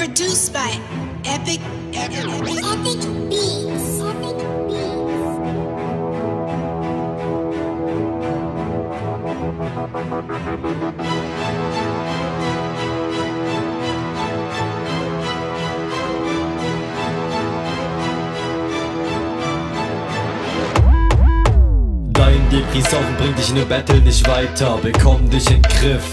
Produced by Epic Epic, Epic Beats. Epic Beats. Dein Depri-Saufen bringt dich in den Battle nicht weiter. Bekomm dich in Griff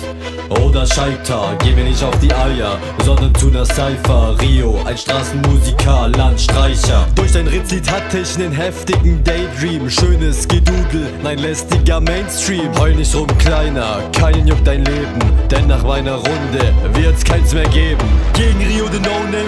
oder scheiter. Geh mir nicht auf die Eier, sondern zu ner Cypher. Rio, ein Straßenmusiker, Landstreicher. Durch dein Ritzlied hatte ich nen heftigen Daydream. Schönes Gedudel, nein lästiger Mainstream. Heul nicht rum, Kleiner, keinen juckt dein Leben. Denn nach meiner Runde wird's keins mehr geben. Gegen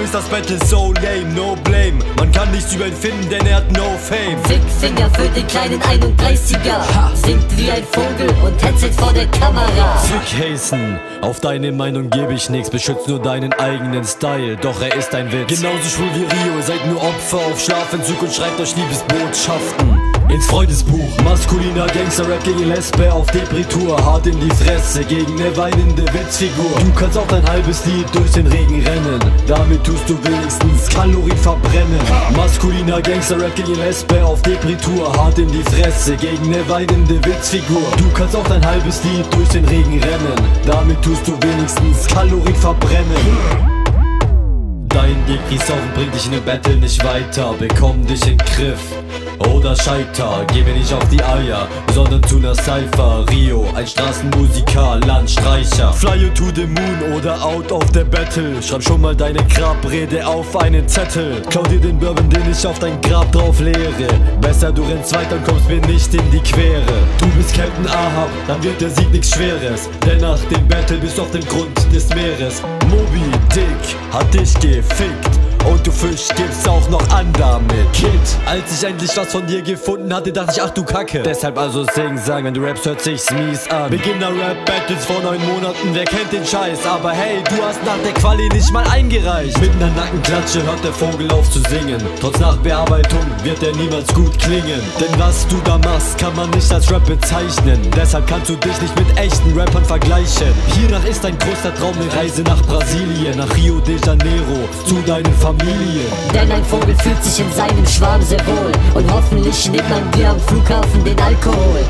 ist das Battle so lame, no blame. Man kann nichts über ihn finden, denn er hat no fame. Fickfinger für den kleinen 31er Singt wie ein Vogel und hetzelt vor der Kamera. Fick Hazen, auf deine Meinung gebe ich nix, beschützt nur deinen eigenen Style, doch er ist ein Witz. Genauso schwul wie Rio, seid nur Opfer auf Schlafentzug und schreibt euch Liebesbotschaften. Ins Freundesbuch, maskuliner Gangster-Rap gegen Lesbe auf Depritur Hart in die Fresse gegen ne weinende Witzfigur. Du kannst auch dein halbes Lied durch den Regen rennen. Damit tust du wenigstens Kalorien verbrennen. Maskuliner Gangster-Rap gegen Lesbe auf Depritur Hart in die Fresse gegen ne weinende Witzfigur. Du kannst auch dein halbes Lied durch den Regen rennen. Damit tust du wenigstens Kalorien verbrennen. Dein Depri-Saufen bringt dich in den Battle nicht weiter. Bekomm dich in Griff oder scheiter. Geh mir nicht auf die Eier, sondern zu ner Cypher. Rio, ein Straßenmusiker, Landstreicher. Fly you to the moon oder out of the battle. Schreib schon mal deine Grabrede auf einen Zettel. Klau dir den Bourbon, den ich auf dein Grab drauf leere. Besser du rennst weiter und kommst mir nicht in die Quere. Du bist Captain Ahab, dann wird der Sieg nix Schweres. Denn nach dem Battle bist du auf dem Grund des Meeres. Moby Dick hat dich gefickt und du Fisch gibst auch noch an damit Kid, als ich endlich was von dir gefunden hatte, dachte ich, ach du Kacke. Deshalb also sing, sagen, wenn du rappst, hört sich's mies an. Beginner Rap Battles vor neun Monaten, wer kennt den Scheiß? Aber hey, du hast nach der Quali nicht mal eingereicht. Mit ner Nackenklatsche hört der Vogel auf zu singen. Trotz Nachbearbeitung wird er niemals gut klingen. Denn was du da machst, kann man nicht als Rap bezeichnen. Deshalb kannst du dich nicht mit echten Rappern vergleichen. Hiernach ist ein großer Traum eine Reise nach Brasilien Nach Rio de Janeiro, zu deinen Familien Denn ein Vogel fühlt sich in seinem Schwarm sehr wohl. Und hoffentlich nimmt man dir am Flughafen den Alkohol